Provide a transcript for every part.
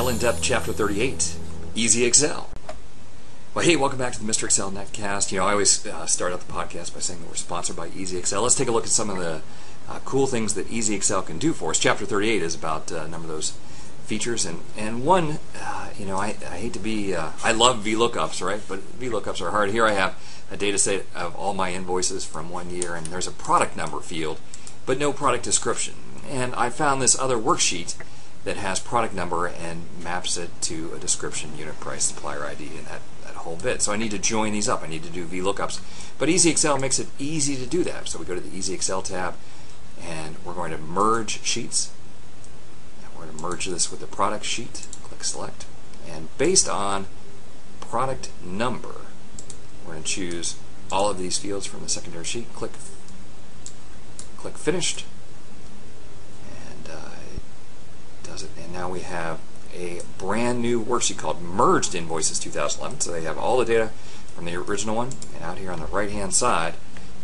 Excel in Depth, Chapter 38 Easy-XL. Well, hey, welcome back to the Mr. Excel Netcast. You know, I always uh, start out the podcast by saying that we're sponsored by Easy-XL. Let's take a look at some of the uh, cool things that Easy-XL can do for us. Chapter 38 is about uh, a number of those features, and and one, uh, you know, I, I hate to be, uh, I love VLOOKUPs, right? But VLOOKUPs are hard. Here I have a data set of all my invoices from one year, and there's a product number field, but no product description. And I found this other worksheet that has product number and maps it to a description, unit price, supplier ID, and that, that whole bit. So I need to join these up. I need to do VLOOKUPs. But Easy-XL makes it easy to do that. So we go to the Easy-XL tab, and we're going to merge sheets. And we're going to merge this with the product sheet. Click Select. And based on product number, we're going to choose all of these fields from the secondary sheet. Click, click Finished. does it. And now we have a brand new worksheet called Merged Invoices 2011. So they have all the data from the original one. And out here on the right hand side,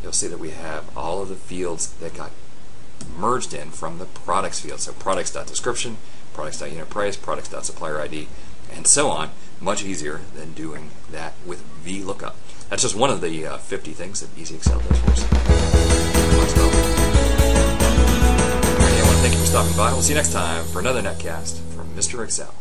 you'll see that we have all of the fields that got merged in from the products field. So products.description, products.unitprice, products.supplier ID, and so on. Much easier than doing that with VLOOKUP. That's just one of the uh, 50 things that Easy-XL does for us stopping by. We'll see you next time for another netcast from Mr. Excel.